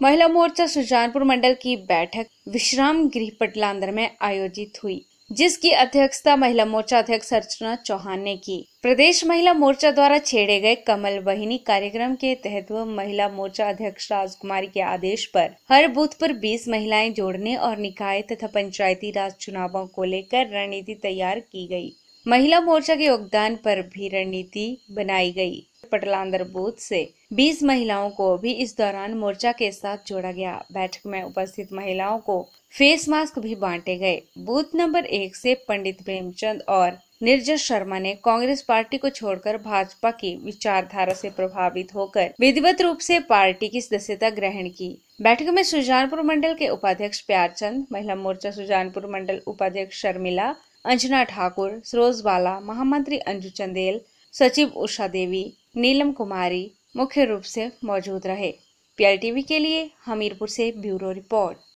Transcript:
महिला मोर्चा सुजानपुर मंडल की बैठक विश्राम गृह पटलांदर में आयोजित हुई, जिसकी अध्यक्षता महिला मोर्चा अध्यक्ष अर्चना चौहान ने की। प्रदेश महिला मोर्चा द्वारा छेड़े गए कमल वहिनी कार्यक्रम के तहत महिला मोर्चा अध्यक्ष राजकुमारी के आदेश पर हर बूथ पर 20 महिलाएँ जोड़ने और निकाय तथा पंचायती राज चुनावों को लेकर रणनीति तैयार की गई। महिला मोर्चा के योगदान पर भी रणनीति बनाई गई। पटलांदर बूथ से 20 महिलाओं को भी इस दौरान मोर्चा के साथ जोड़ा गया। बैठक में उपस्थित महिलाओं को फेस मास्क भी बांटे गए। बूथ नंबर एक से पंडित प्रेमचंद और निर्जर शर्मा ने कांग्रेस पार्टी को छोड़कर भाजपा की विचारधारा से प्रभावित होकर विधिवत रूप से पार्टी की सदस्यता ग्रहण की। बैठक में सुजानपुर मंडल के उपाध्यक्ष प्यारचंद, महिला मोर्चा सुजानपुर मंडल उपाध्यक्ष शर्मिला, अंजना ठाकुर, सरोज बाला, महामंत्री अंजू चंदेल, सचिव उषा देवी नीलम कुमारी मुख्य रूप से मौजूद रहे। पीआईटीवी के लिए हमीरपुर से ब्यूरो रिपोर्ट।